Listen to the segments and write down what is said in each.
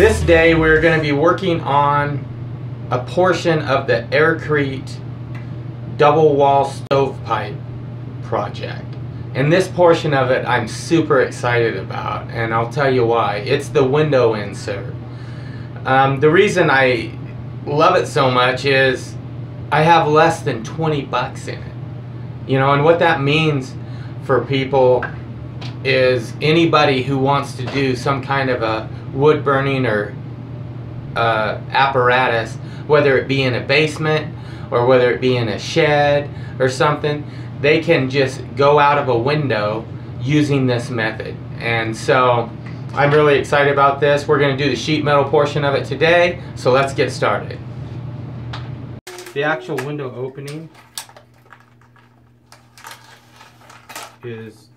This day we're going to be working on a portion of the Aircrete double wall stovepipe project. And this portion of it I'm super excited about and I'll tell you why. It's the window insert. Um, the reason I love it so much is I have less than 20 bucks in it. You know, and what that means for people is anybody who wants to do some kind of a wood burning or uh, apparatus, whether it be in a basement or whether it be in a shed or something, they can just go out of a window using this method. And so I'm really excited about this. We're going to do the sheet metal portion of it today, so let's get started. The actual window opening is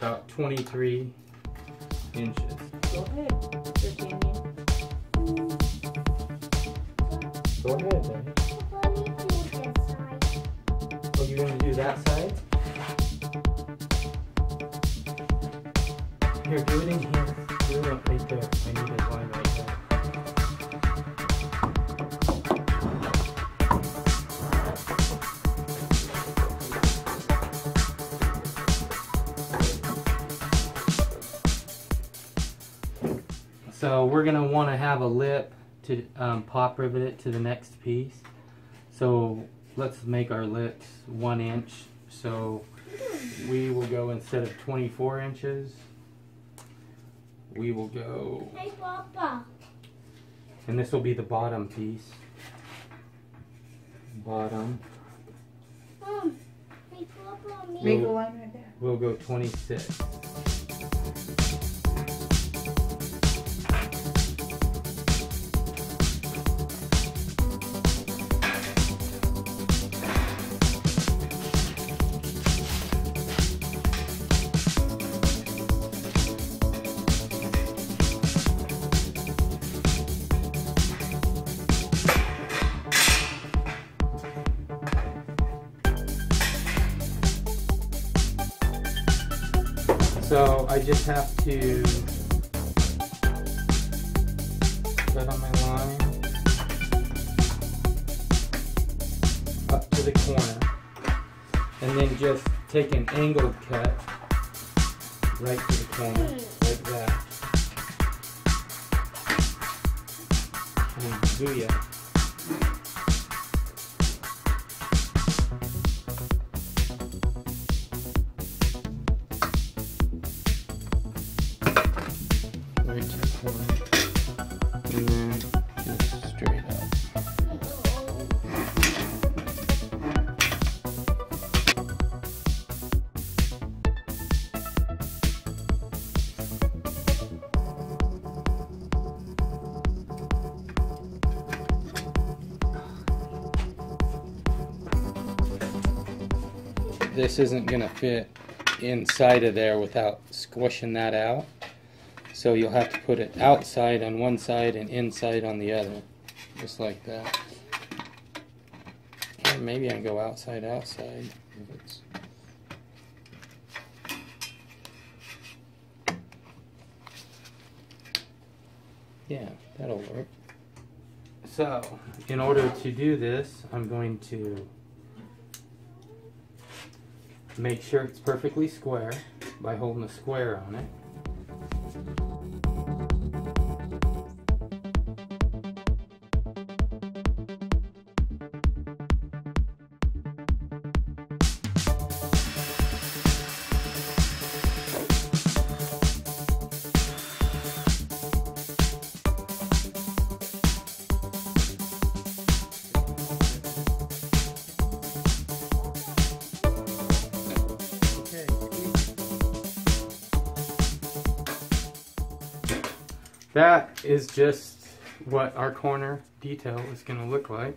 about 23 inches. Go ahead, Virginia. Go ahead, Daddy. Oh, you're going to do that side? Here, do it in here. Do it up right there. I need a line right there. So we're gonna want to have a lip to um, pop rivet it to the next piece. So let's make our lips one inch. So we will go instead of 24 inches, we will go, Hey, Papa. and this will be the bottom piece. Bottom, Mom. Hey, Papa. Me. Make a line right there. we'll go 26. Just have to set on my line up to the corner and then just take an angled cut right to the corner like that. And booyah. This isn't gonna fit inside of there without squishing that out. So you'll have to put it outside on one side and inside on the other. Just like that. Or maybe I can go outside, outside. Yeah, that'll work. So, in order to do this, I'm going to make sure it's perfectly square by holding a square on it. That is just what our corner detail is going to look like.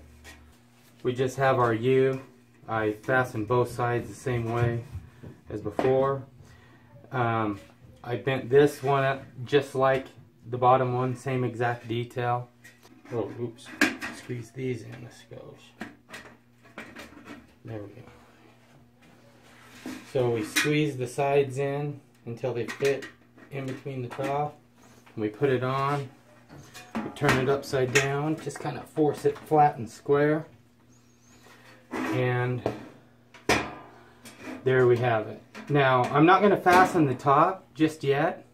We just have our U. I fastened both sides the same way as before. Um, I bent this one up just like the bottom one, same exact detail. Oh, oops. Squeeze these in, this goes. There we go. So we squeeze the sides in until they fit in between the top. We put it on We turn it upside down, just kind of force it flat and square. And there we have it. Now, I'm not going to fasten the top just yet.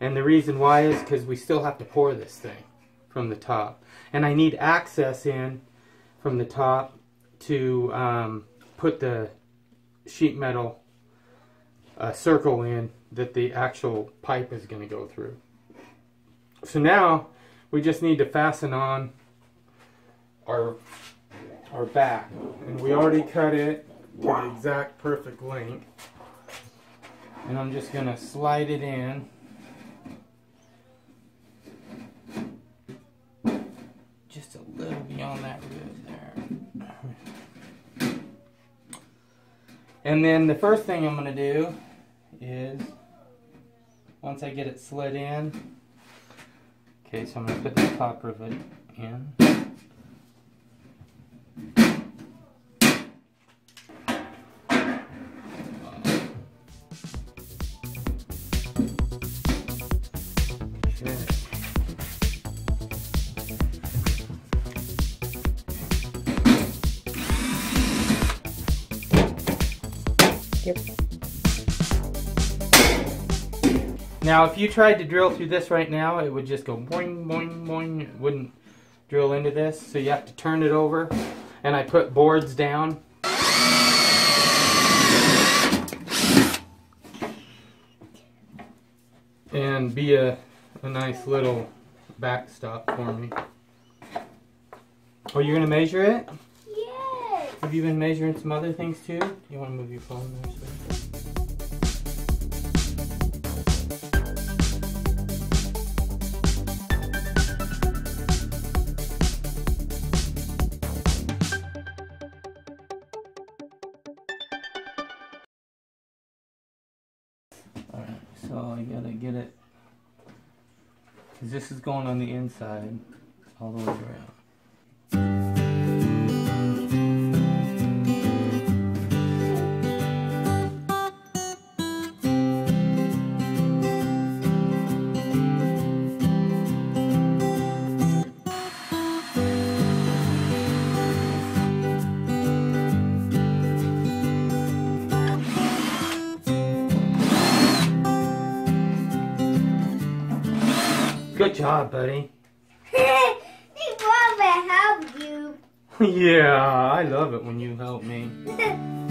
And the reason why is because we still have to pour this thing from the top. And I need access in from the top to um, put the sheet metal uh, circle in that the actual pipe is going to go through. So now we just need to fasten on our our back. And we already cut it to the exact perfect length. And I'm just going to slide it in. Just a little beyond that rib there. And then the first thing I'm going to do is once I get it slid in okay so I'm going to put the top rivet in Okay. Now, if you tried to drill through this right now, it would just go boing, boing, boing. It wouldn't drill into this. So you have to turn it over. And I put boards down. And be a, a nice little backstop for me. Oh, you're going to measure it? Yes. Have you been measuring some other things too? Do you want to move your phone there? Sir? I gotta get it. Because this is going on the inside all the way around. Job, buddy. They probably help you. yeah, I love it when you help me.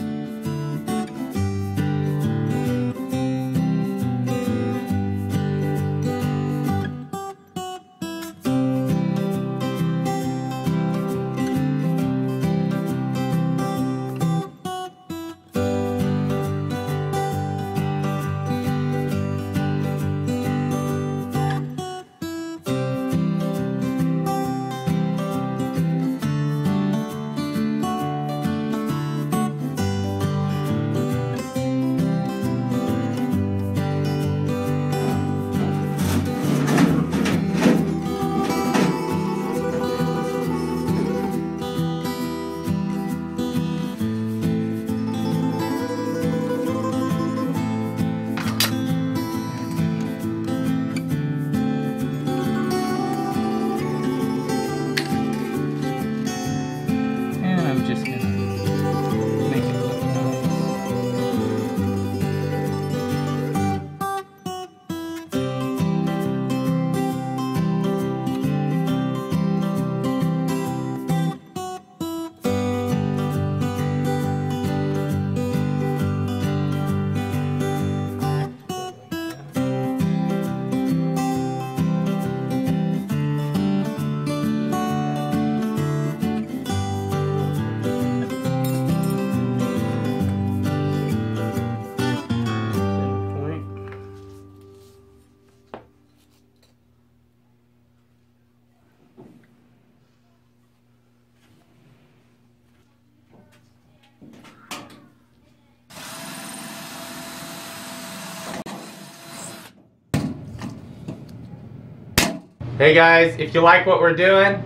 Hey guys, if you like what we're doing,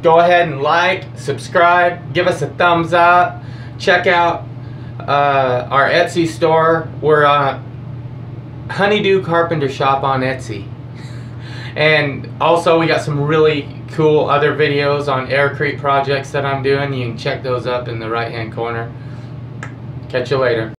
go ahead and like, subscribe, give us a thumbs up. Check out uh, our Etsy store. We're uh, Honey Do Carpenter Shop on Etsy. And also, we got some really cool other videos on aircrete projects that I'm doing. You can check those up in the right hand corner. Catch you later.